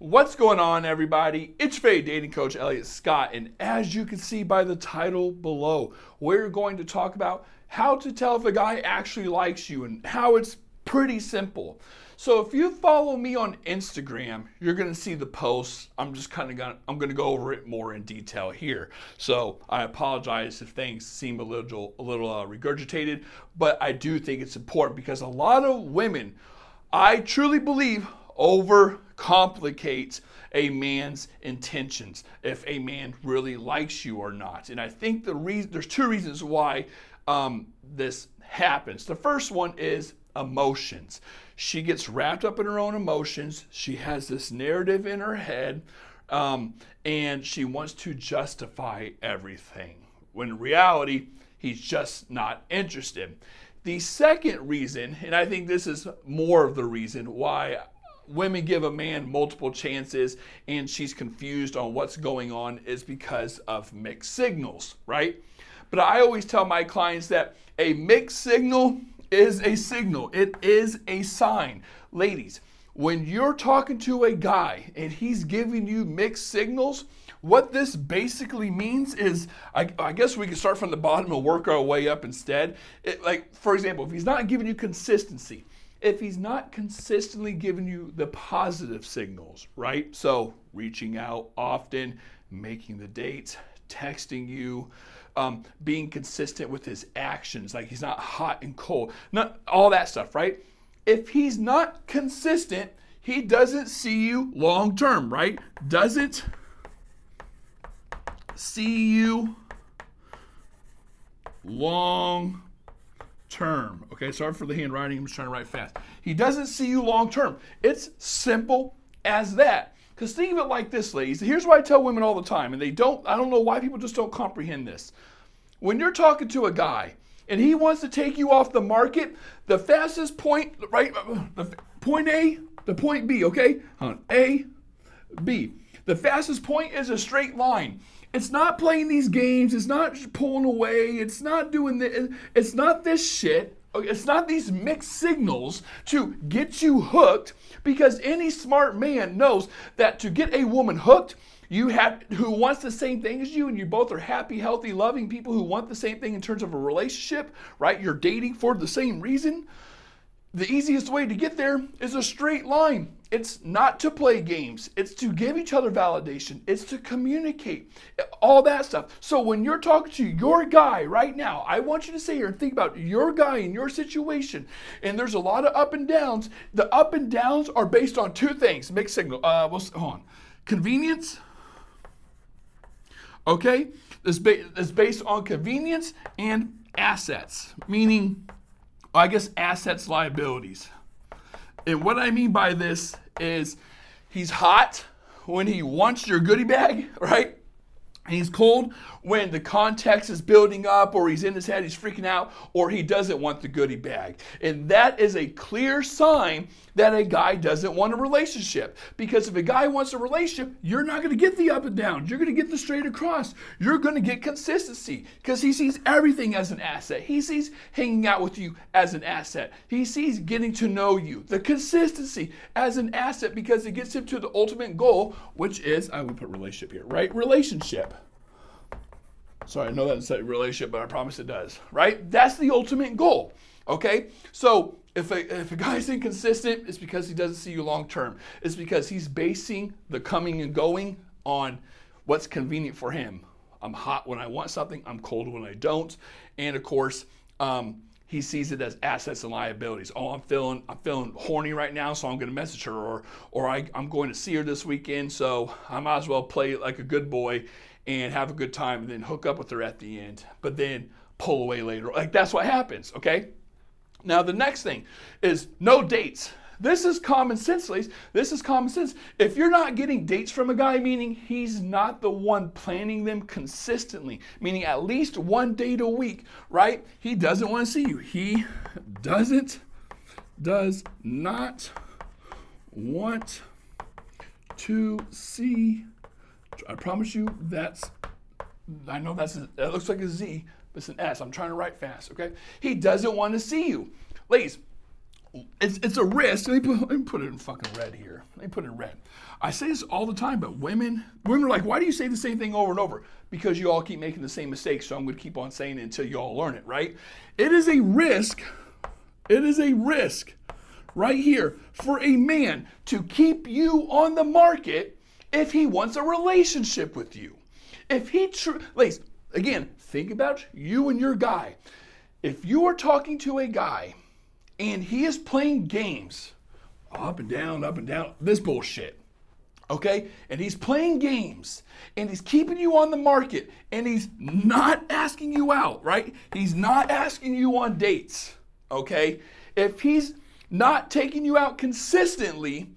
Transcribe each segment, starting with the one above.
What's going on, everybody? It's Fade Dating Coach Elliot Scott, and as you can see by the title below, we're going to talk about how to tell if a guy actually likes you and how it's pretty simple. So if you follow me on Instagram, you're going to see the posts. I'm just kind of to I'm going to go over it more in detail here. So I apologize if things seem a little a little uh, regurgitated, but I do think it's important because a lot of women I truly believe overcomplicates a man's intentions if a man really likes you or not. And I think the reason there's two reasons why um, this happens. The first one is emotions. She gets wrapped up in her own emotions. She has this narrative in her head, um, and she wants to justify everything. When in reality, he's just not interested. The second reason, and I think this is more of the reason why women give a man multiple chances and she's confused on what's going on is because of mixed signals, right? But I always tell my clients that a mixed signal is a signal, it is a sign. Ladies, when you're talking to a guy and he's giving you mixed signals, what this basically means is, I, I, guess we can start from the bottom and work our way up instead. It, like, for example, if he's not giving you consistency, if he's not consistently giving you the positive signals, right? So reaching out often, making the dates, texting you, um, being consistent with his actions, like he's not hot and cold, not all that stuff, right? If he's not consistent, he doesn't see you long term, right? Doesn't see you long term. Okay, sorry for the handwriting. I'm just trying to write fast. He doesn't see you long term. It's simple as that. Because think of it like this, ladies. Here's what I tell women all the time, and they don't, I don't know why people just don't comprehend this. When you're talking to a guy and he wants to take you off the market, the fastest point, right, uh, the point A, the point B, okay? On A, B. The fastest point is a straight line. It's not playing these games. It's not pulling away. It's not doing this. It's not this shit. It's not these mixed signals to get you hooked because any smart man knows that to get a woman hooked, you have who wants the same thing as you and you both are happy, healthy, loving people who want the same thing in terms of a relationship, right? You're dating for the same reason. The easiest way to get there is a straight line. It's not to play games. It's to give each other validation. It's to communicate. All that stuff. So when you're talking to your guy right now, I want you to sit here and think about your guy in your situation. And there's a lot of up and downs. The up and downs are based on two things. Mixed signal. Uh, what's hold on. Convenience. Okay. It's, ba- it's based on convenience and assets, meaning, I guess, assets, liabilities. And what I mean by this is he's hot when he wants your goodie bag, right? And he's cold when the context is building up or he's in his head, he's freaking out, or he doesn't want the goodie bag. And that is a clear sign that a guy doesn't want a relationship. Because if a guy wants a relationship, you're not going to get the up and down. You're going to get the straight across. You're going to get consistency because he sees everything as an asset. He sees hanging out with you as an asset. He sees getting to know you, the consistency as an asset because it gets him to the ultimate goal, which is, I would put relationship here, right? Relationship. Sorry, I know that doesn't say relationship, but I promise it does, right? That's the ultimate goal, okay? So if a, if a guy's inconsistent, it's because he doesn't see you long term. It's because he's basing the coming and going on what's convenient for him. I'm hot when I want something, I'm cold when I don't. And of course, um, he sees it as assets and liabilities. Oh, I'm feeling I'm feeling horny right now, so I'm going to message her, or or I, I'm going to see her this weekend, so I might as well play like a good boy and have a good time and then hook up with her at the end, but then pull away later. Like that's what happens, okay? Now the next thing is no dates. This is common sense, ladies. This is common sense. If you're not getting dates from a guy, meaning he's not the one planning them consistently, meaning at least one date a week, right? He doesn't want to see you. He doesn't, does not want to see I promise you that's, I know that's, a, that looks like a Z, but it's an S. I'm trying to write fast, okay? He doesn't want to see you. Ladies, it's, it's a risk. Let me, put, let me put it in fucking red here. Let me put it in red. I say this all the time, but women, women are like, why do you say the same thing over and over? Because you all keep making the same mistakes, so I'm going to keep on saying it until you all learn it, right? It is a risk. It is a risk right here for a man to keep you on the market if he wants a relationship with you. If he, tr- ladies, again, think about you and your guy. If you are talking to a guy and he is playing games, up and down, up and down, this bullshit, okay? And he's playing games and he's keeping you on the market and he's not asking you out, right? He's not asking you on dates, okay? If he's not taking you out consistently,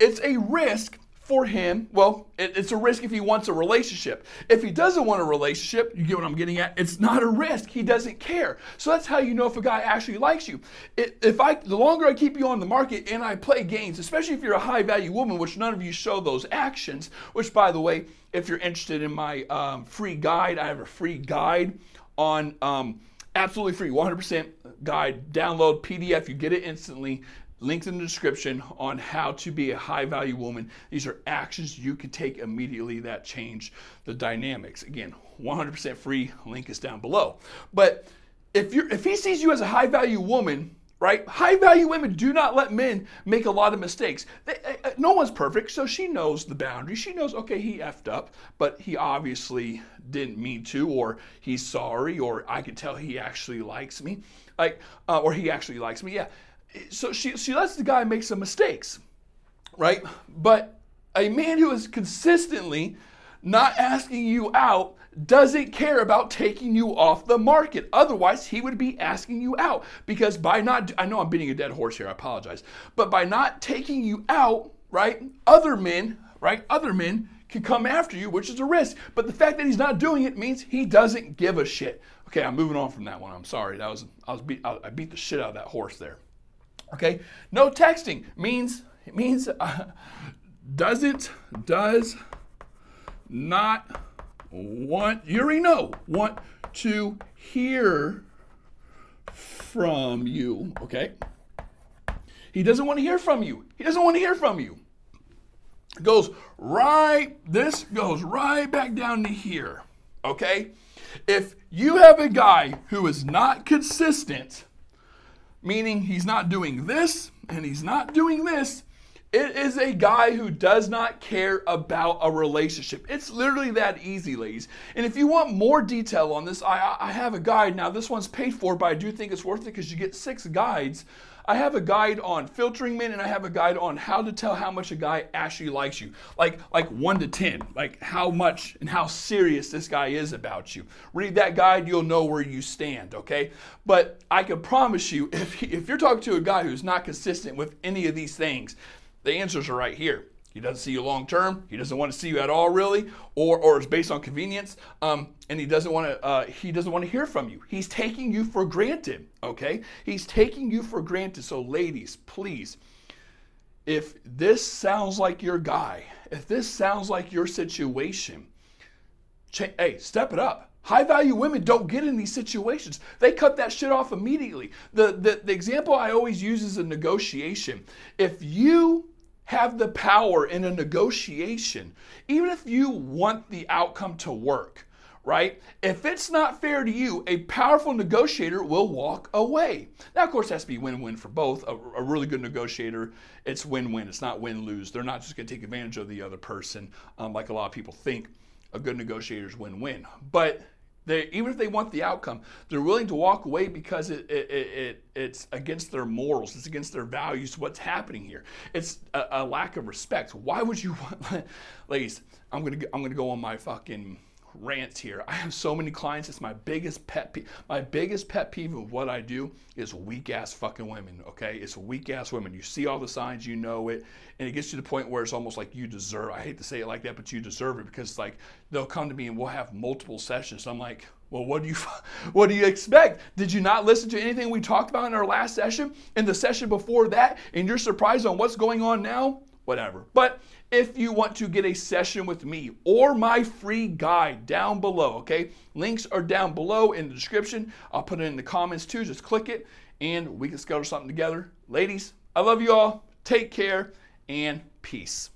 it's a risk for him, well, it, it's a risk if he wants a relationship. If he doesn't want a relationship, you get what I'm getting at? It's not a risk. He doesn't care. So that's how you know if a guy actually likes you. If I, the longer I keep you on the market and I play games, especially if you're a high value woman, which none of you show those actions, which by the way, if you're interested in my um, free guide, I have a free guide on um, absolutely free, 100% guide. Download PDF, you get it instantly links in the description on how to be a high value woman. These are actions you can take immediately that change the dynamics. Again, 100% free, link is down below. But if you if he sees you as a high value woman, right? High value women do not let men make a lot of mistakes. They, uh, no one's perfect, so she knows the boundary. She knows, okay, he effed up, but he obviously didn't mean to, or he's sorry, or I can tell he actually likes me, like, uh, or he actually likes me. Yeah, so she, she lets the guy make some mistakes, right? But a man who is consistently not asking you out doesn't care about taking you off the market. Otherwise, he would be asking you out. Because by not, I know I'm beating a dead horse here, I apologize. But by not taking you out, right, other men, right, other men can come after you, which is a risk. But the fact that he's not doing it means he doesn't give a shit. Okay, I'm moving on from that one. I'm sorry. That was I was beat I beat the shit out of that horse there. Okay, no texting means it means uh, doesn't does not want you already know want to hear from you. Okay, he doesn't want to hear from you. He doesn't want to hear from you. It goes right. This goes right back down to here. Okay, if you have a guy who is not consistent meaning he's not doing this and he's not doing this. It is a guy who does not care about a relationship. It's literally that easy, ladies. And if you want more detail on this, I, I have a guide. Now, this one's paid for, but I do think it's worth it because you get six guides I have a guide on filtering men and I have a guide on how to tell how much a guy actually likes you. Like like 1 to 10, like how much and how serious this guy is about you. Read that guide, you'll know where you stand, okay? But I can promise you if if you're talking to a guy who's not consistent with any of these things, the answers are right here. He doesn't see you long term. He doesn't want to see you at all, really, or or it's based on convenience. Um, and he doesn't want to. Uh, he doesn't want to hear from you. He's taking you for granted. Okay, he's taking you for granted. So, ladies, please, if this sounds like your guy, if this sounds like your situation, ch- hey, step it up. High value women don't get in these situations. They cut that shit off immediately. The, the, the example I always use is a negotiation. If you have the power in a negotiation, even if you want the outcome to work, right? If it's not fair to you, a powerful negotiator will walk away. Now, of course, it has to be win win for both. A, a, really good negotiator, it's win win. It's not win lose. They're not just going to take advantage of the other person um, like a lot of people think. A good negotiator is win win. But they, even if they want the outcome, they're willing to walk away because it, it, it, it's against their morals, it's against their values. What's happening here? It's a, a lack of respect. Why would you want, ladies? I'm gonna I'm gonna go on my fucking rants here. I have so many clients. It's my biggest pet peeve. My biggest pet peeve of what I do is weak ass fucking women. Okay, it's weak ass women. You see all the signs, you know it, and it gets to the point where it's almost like you deserve. I hate to say it like that, but you deserve it because like they'll come to me and we'll have multiple sessions. I'm like, well, what do you what do you expect? Did you not listen to anything we talked about in our last session, in the session before that, and you're surprised on what's going on now? Whatever. But if you want to get a session with me or my free guide down below, okay? Links are down below in the description. I'll put it in the comments too. Just click it and we can schedule something together. Ladies, I love you all. Take care and peace.